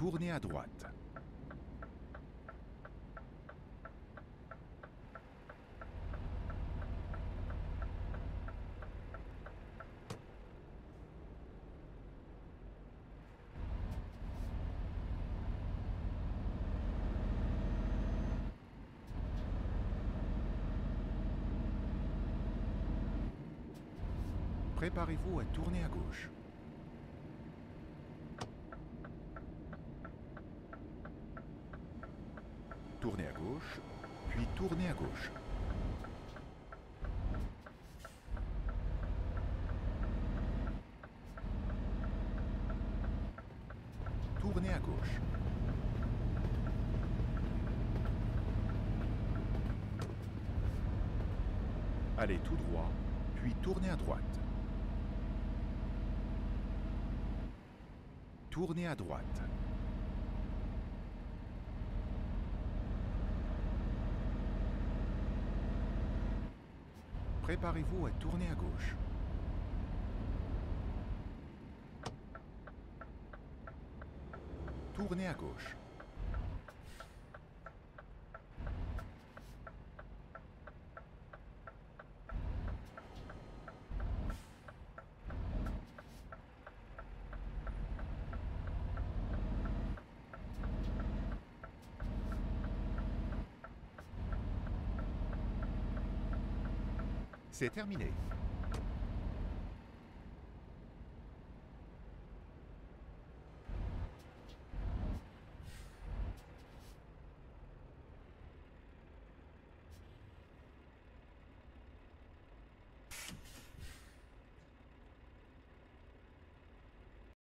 tournez à droite. Préparez-vous à tourner à gauche. Tournez à gauche, puis tournez à gauche. Tournez à gauche. Allez tout droit, puis tournez à droite. Tournez à droite. Préparez-vous à tourner à gauche. Tournez à gauche. C'est terminé.